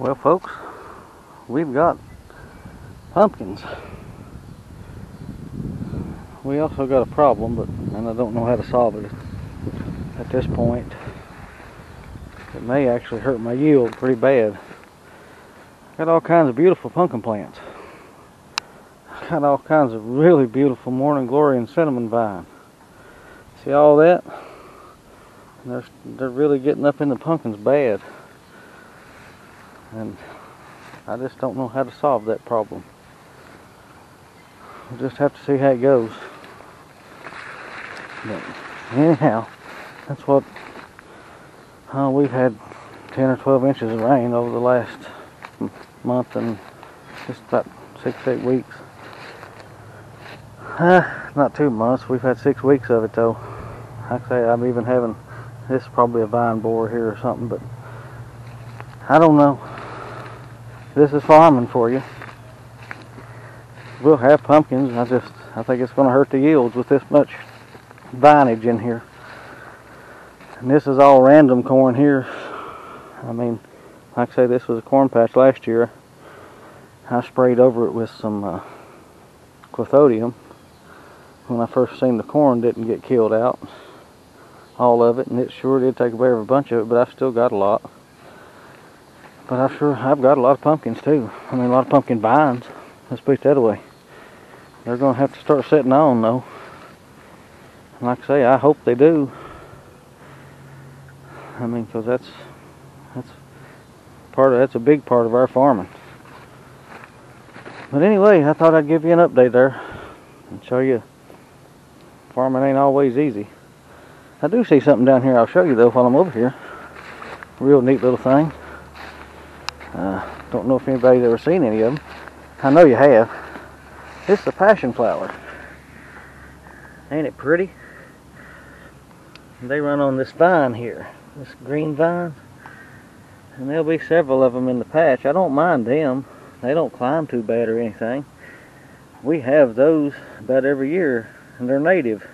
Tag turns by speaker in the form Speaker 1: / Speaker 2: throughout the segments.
Speaker 1: Well, folks, we've got pumpkins. We also got a problem, but and I don't know how to solve it at this point. It may actually hurt my yield pretty bad. Got all kinds of beautiful pumpkin plants. Got all kinds of really beautiful morning glory and cinnamon vine. See all that? They're, they're really getting up in the pumpkins bad. And I just don't know how to solve that problem. We'll just have to see how it goes. But anyhow, that's what uh, we've had 10 or 12 inches of rain over the last month and just about six, eight weeks. Uh, not two months, we've had six weeks of it though. Like I say, I'm even having, this is probably a vine borer here or something, but I don't know. This is farming for you. We'll have pumpkins, I just, I think it's going to hurt the yields with this much vinage in here. And this is all random corn here. I mean, like I say, this was a corn patch last year. I sprayed over it with some uh, clothodium. When I first seen the corn didn't get killed out, all of it, and it sure did take away a bunch of it, but I've still got a lot. But I'm sure I've got a lot of pumpkins too. I mean, a lot of pumpkin vines. Let's put it that way. They're going to have to start setting on though. And like I say, I hope they do. I mean, because that's that's part of that's a big part of our farming. But anyway, I thought I'd give you an update there and show you farming ain't always easy. I do see something down here I'll show you though while I'm over here. Real neat little thing. Uh, don't know if anybody's ever seen any of them. I know you have. It's the passion flower. Ain't it pretty? They run on this vine here, this green vine. And there'll be several of them in the patch. I don't mind them. They don't climb too bad or anything. We have those about every year, and they're native.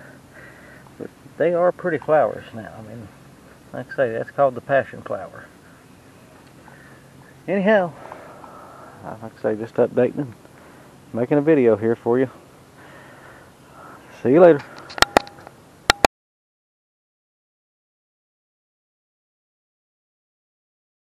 Speaker 1: But they are pretty flowers now. I mean, like I say, that's called the passion flower. Anyhow, like I say, just updating, and making a video here for you. See you later.